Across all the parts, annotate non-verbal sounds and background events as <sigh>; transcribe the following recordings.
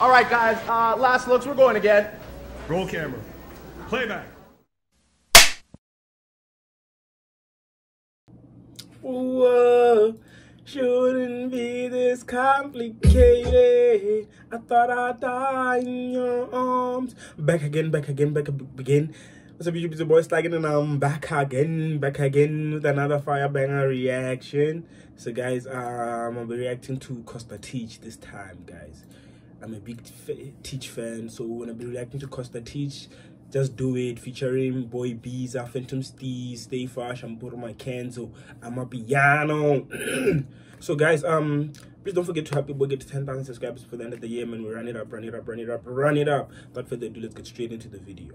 All right, guys. Uh, last looks. We're going again. Roll camera. Playback. Whoa, shouldn't be this complicated. I thought I'd die in your arms. Back again, back again, back again. What's up, YouTube? It's your boy Slaggin, and I'm back again, back again with another fire banger reaction. So, guys, um, I'll be reacting to Costa Titch this time, guys. I'm a big Titch fan, so when I be reacting to Costa Titch, just do it featuring Boibizza, Phantom Steeze, Stay Fresh, and Makhenzo, I'm a piano. <clears throat> so guys, um, please don't forget to help people get to 10,000 subscribers for the end of the year, man. We run it up, run it up, run it up, run it up. Without further ado, let's get straight into the video.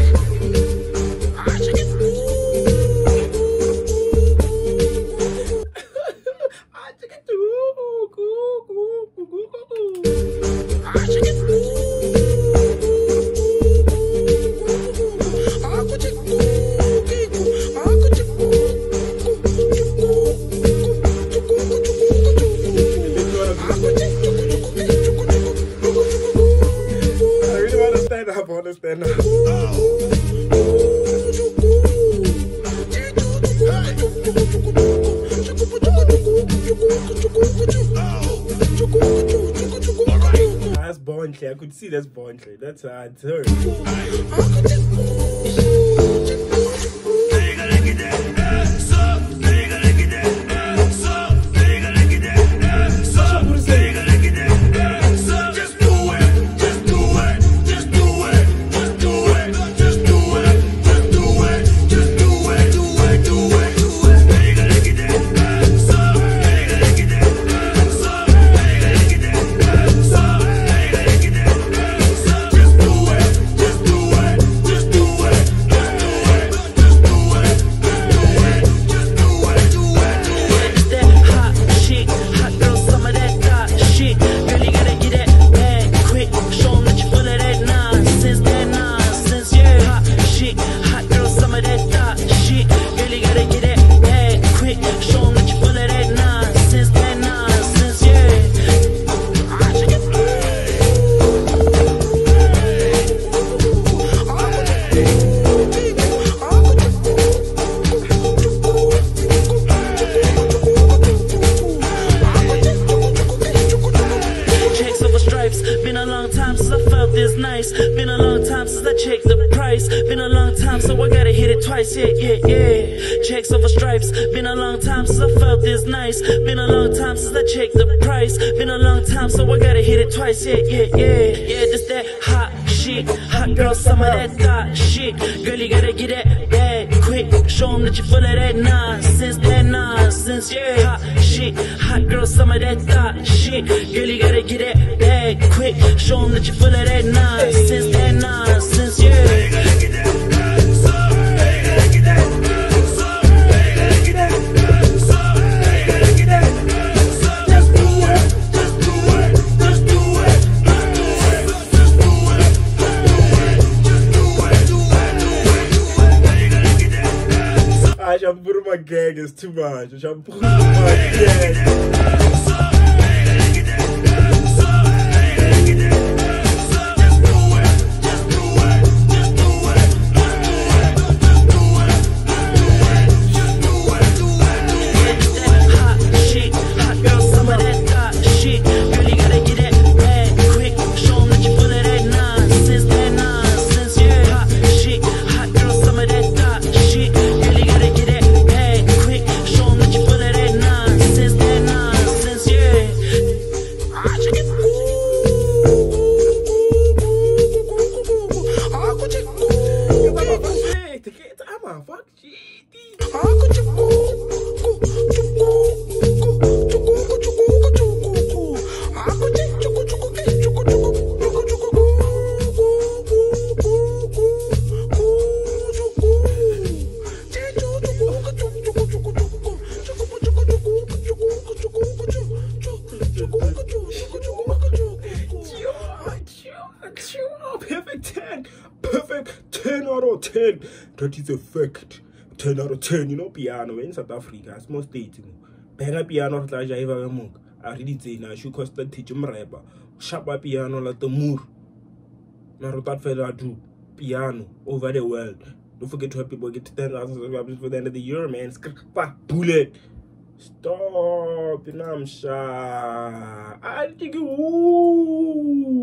That's Bontley. I could see that's Bontley. That's uh, how I felt this nice. Been a long time since I checked the price. Been a long time, so I gotta hit it twice, yeah, yeah, yeah. Checks over stripes, been a long time since I felt this nice. Been a long time since I checked the price. Been a long time, so I gotta hit it twice, yeah, yeah, yeah. Yeah, just that hot shit. Hot girl, some of that hot shit. Girl, you gotta get that bag quick. Show them that you full of that nonsense, that nonsense, yeah. Hot shit. Hot girl, some of that hot shit. Girl, you gotta get that bag quick. Show them that you're full of that nonsense, that nonsense, yeah. Shampoo my gag is too much. Shampoo my gag. 10. That is a fact. 10 out of 10. You know, piano in South Africa, small state. Benga piano tla jaiva ka moka. A re di tsena, shu costa teach mreba. Shapa piano la moor. Na rotat fela do piano over the world. Don't forget to help people get to 10,000 subscribers for the end of the year, man. Skripa bullet. Stop, shy. I think, ooh.